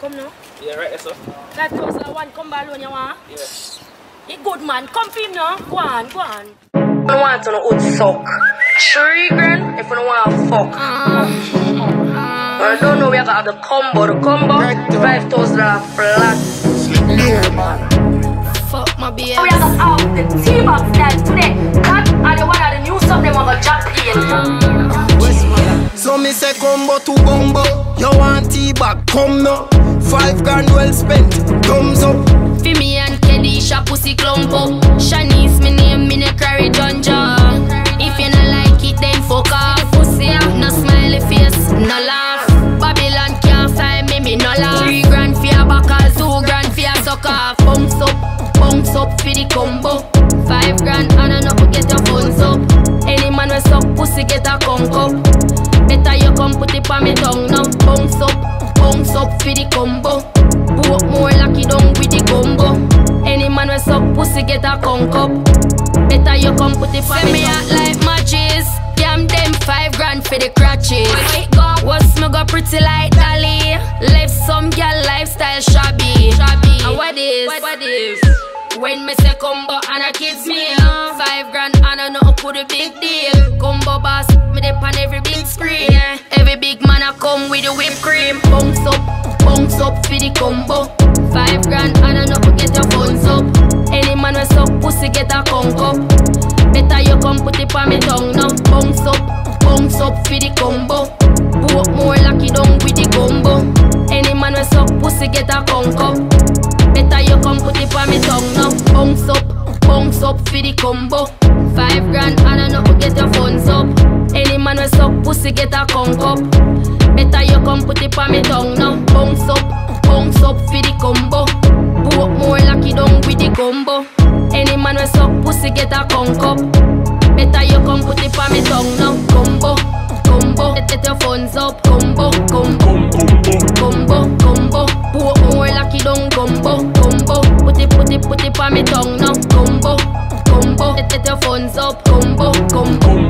Come now. Yeah, right there, sir. That goes the one come back alone you want? Yeah. He good man. Come for him now. Go on, go on. I don't want to know wood suck. Three grand if you don't want to fuck. Uh, uh. I don't know we have the combo. The combo, five thousand dollar flat. Fuck my oh, baby. Me say combo to bumbo You want tea bag, come now. Five grand well spent, thumbs up. For me and Kedisha pussy clump up. Shanice for the combo. Book more lucky down with the combo. Any man we suck pussy get a conk up. Better you come put it on me out like matches. Damn them five grand for the crutches. What's me go pretty like Dolly? Left some girl lifestyle shabby. Shabby. And what is? What is? When me say combo and a kids meal uh, Five grand and I know put a big deal Combo boss, man with the whipped cream Bounce up, bounce up for the combo Five grand and I know get your phones up Any man we suck pussy get a conk up Better you come put it on me tongue now Bounce up, bounce up for the combo Book more lucky down with the combo Any man we suck pussy get a conk up Better you come put it on me tongue now. Bounce up, bounce up for the combo. Five grand and I know get your phones up. Any man we suck pussy get a conk up. Come put it on me tongue now. Bounce up, bounce up for the combo. Book more lucky down with the combo. Any man we suck pussy get a conk up. Better you come put it on me tongue now. Combo, combo. Get, get your phones up. Combo, combo, combo, combo. Book more lucky down. Combo, combo. Put it, put it, put it on me tongue now. Combo, combo. Get, get your phones up. Combo, combo,